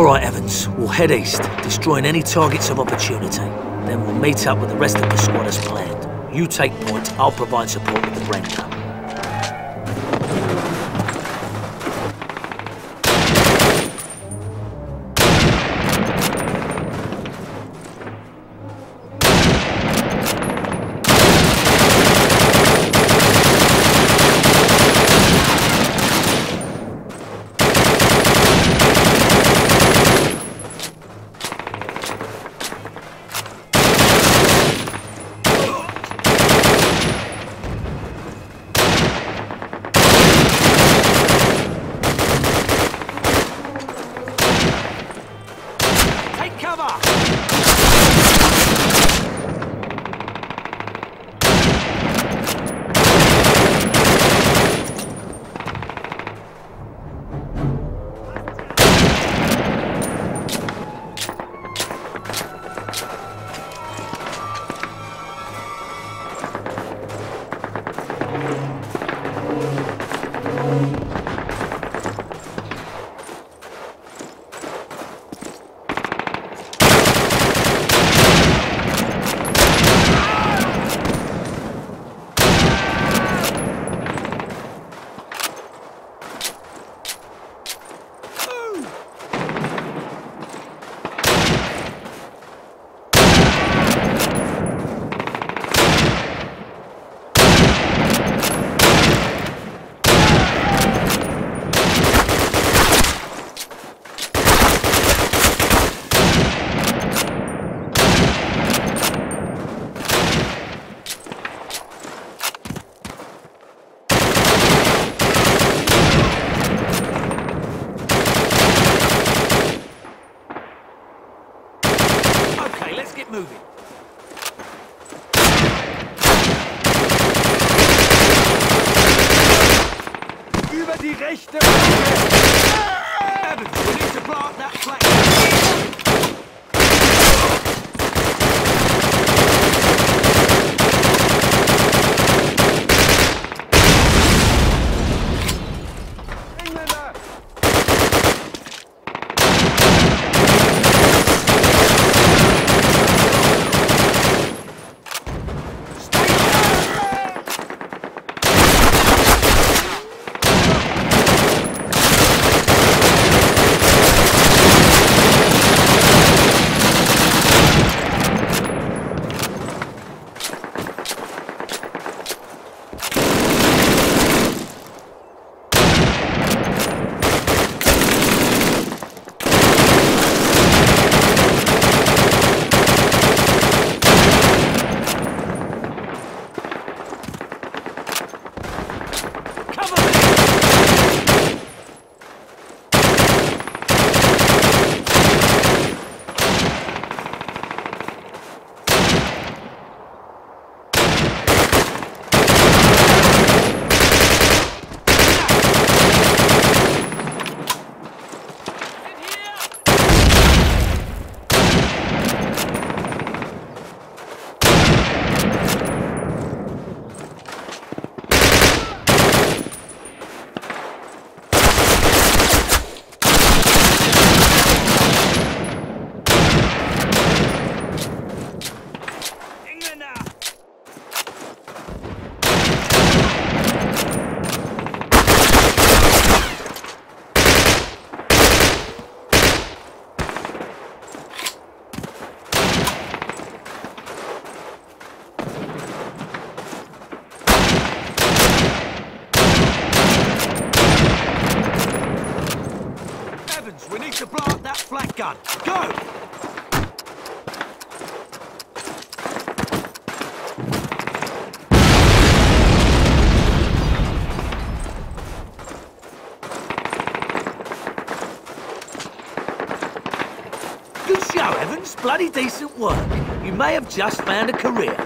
All right, Evans. We'll head east, destroying any targets of opportunity. Then we'll meet up with the rest of the squad as planned. You take point, I'll provide support with the Bren it moving. Über die rechte Flanke! Go! Good show, Evans. Bloody decent work. You may have just found a career.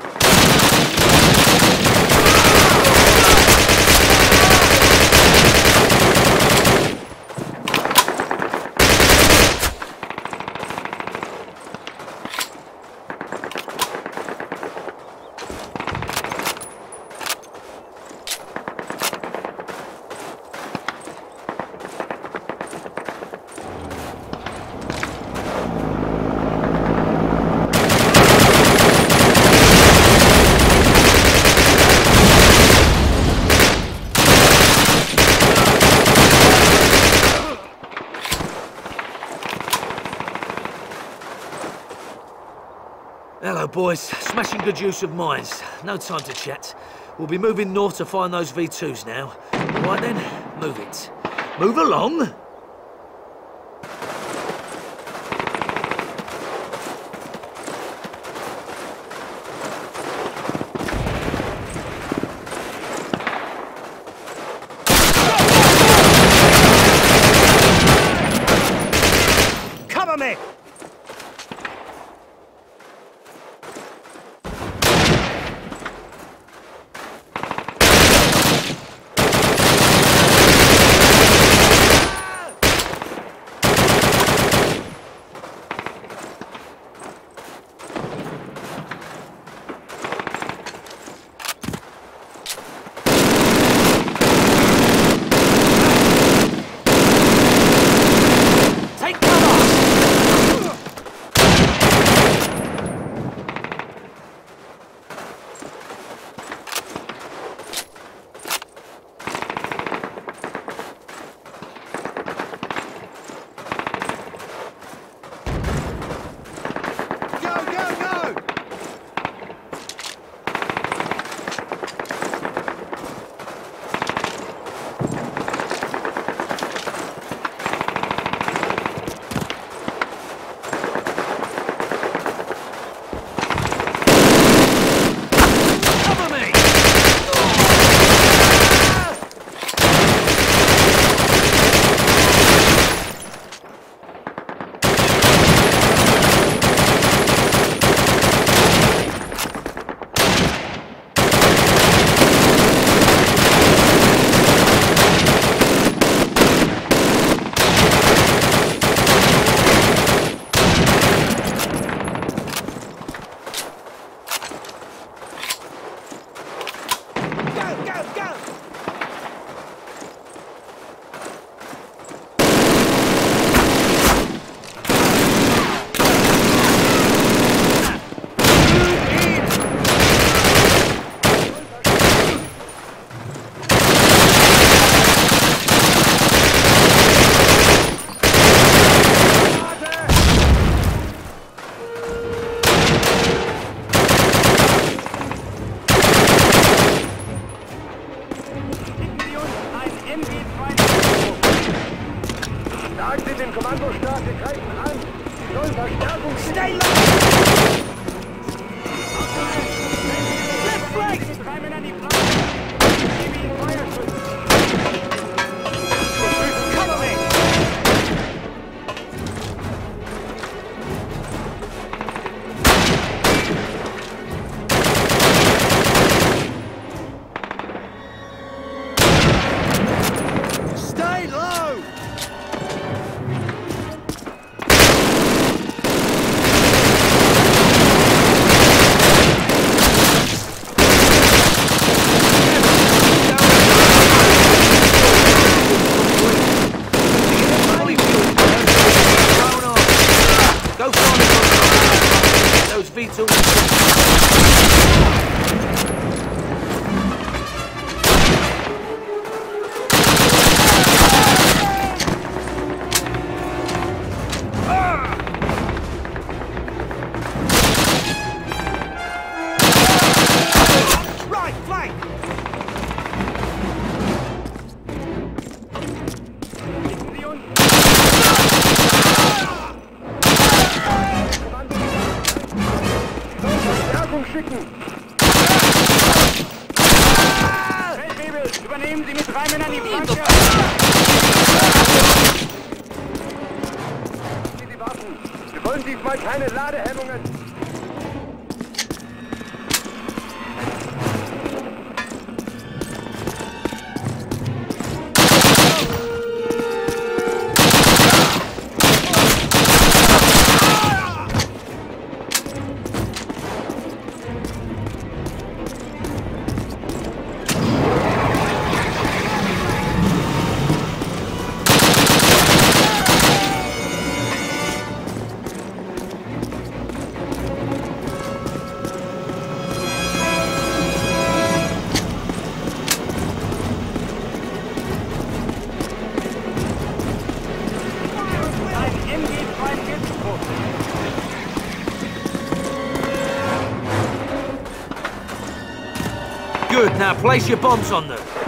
Hello, boys. Smashing good use of mines. No time to chat. We'll be moving north to find those V2s now. All right then, move it. Move along! Keine Ladehemmungen. Good, now place your bombs on them.